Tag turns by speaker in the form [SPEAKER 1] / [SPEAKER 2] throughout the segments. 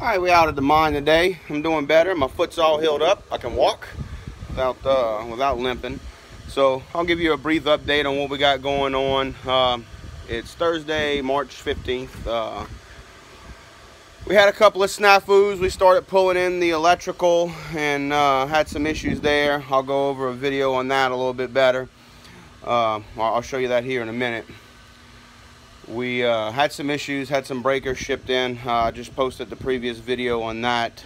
[SPEAKER 1] Alright, we out at the mine today. I'm doing better. My foot's all healed up. I can walk without uh, without limping. So I'll give you a brief update on what we got going on. Uh, it's Thursday, March 15th. Uh, we had a couple of snafus. We started pulling in the electrical and uh, had some issues there. I'll go over a video on that a little bit better. Uh, I'll show you that here in a minute. We uh, had some issues, had some breakers shipped in. I uh, just posted the previous video on that.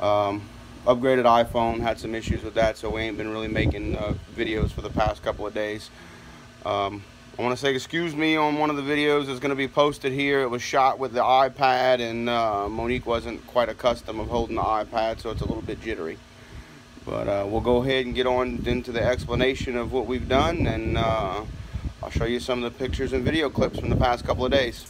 [SPEAKER 1] Um, upgraded iPhone, had some issues with that, so we ain't been really making uh, videos for the past couple of days. Um, I want to say excuse me on one of the videos that's going to be posted here. It was shot with the iPad, and uh, Monique wasn't quite accustomed of holding the iPad, so it's a little bit jittery. But uh, we'll go ahead and get on into the explanation of what we've done, and uh, I'll show you some of the pictures and video clips from the past couple of days.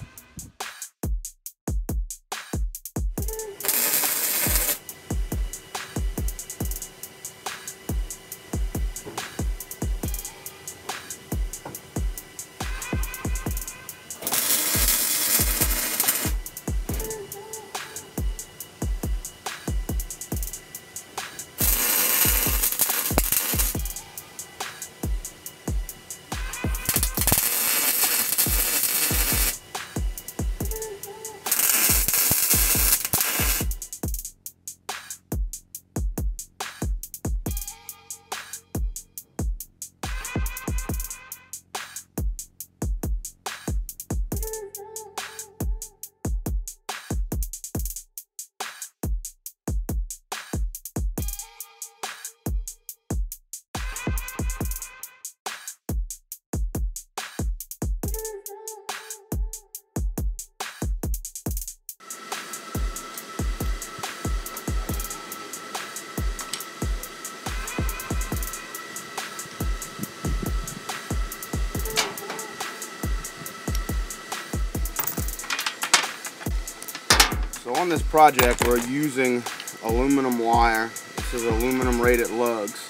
[SPEAKER 1] So on this project, we're using aluminum wire. This is aluminum rated lugs.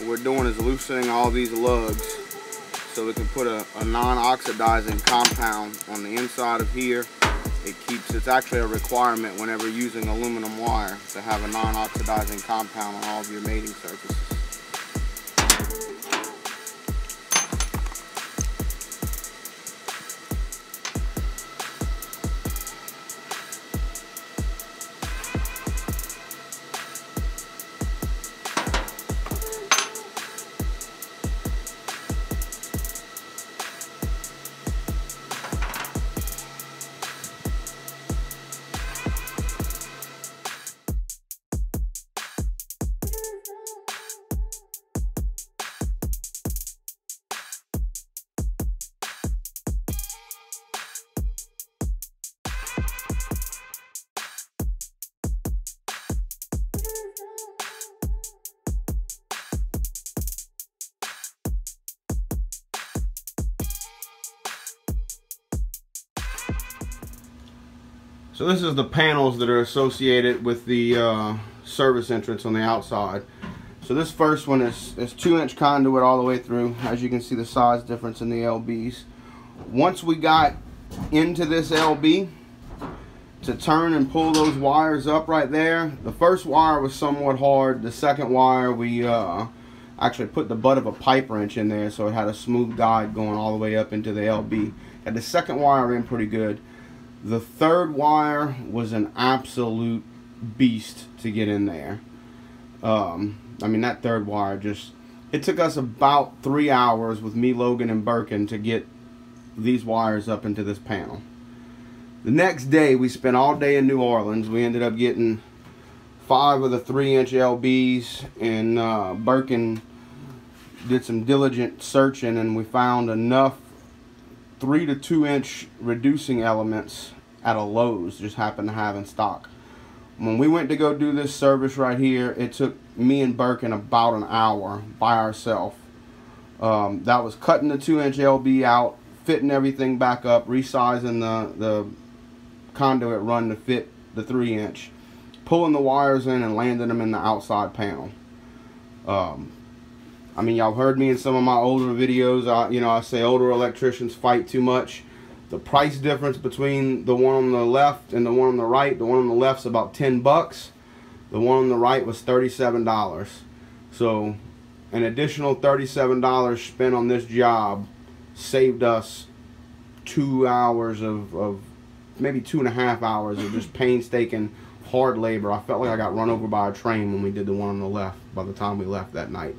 [SPEAKER 1] What we're doing is loosening all these lugs so we can put a, a non-oxidizing compound on the inside of here. It keeps, it's actually a requirement whenever using aluminum wire to have a non-oxidizing compound on all of your mating surfaces. So this is the panels that are associated with the uh, service entrance on the outside. So this first one is, is two inch conduit all the way through. As you can see the size difference in the LBs. Once we got into this LB, to turn and pull those wires up right there, the first wire was somewhat hard. The second wire we uh, actually put the butt of a pipe wrench in there so it had a smooth guide going all the way up into the LB. Had the second wire in pretty good. The third wire was an absolute beast to get in there. Um, I mean, that third wire just, it took us about three hours with me, Logan, and Birkin to get these wires up into this panel. The next day, we spent all day in New Orleans. We ended up getting five of the three inch LBs and uh, Birkin did some diligent searching and we found enough three to two inch reducing elements at a Lowe's just happened to have in stock. When we went to go do this service right here, it took me and Birkin about an hour by ourselves. Um, that was cutting the two inch LB out, fitting everything back up, resizing the, the conduit run to fit the three inch, pulling the wires in and landing them in the outside panel. Um, I mean, y'all heard me in some of my older videos. I, you know, I say older electricians fight too much. the price difference between the one on the left and the one on the right, the one on the left's about 10 bucks. The one on the right was $37. So an additional $37 spent on this job saved us two hours of, of maybe two and a half hours of just painstaking hard labor. I felt like I got run over by a train when we did the one on the left by the time we left that night.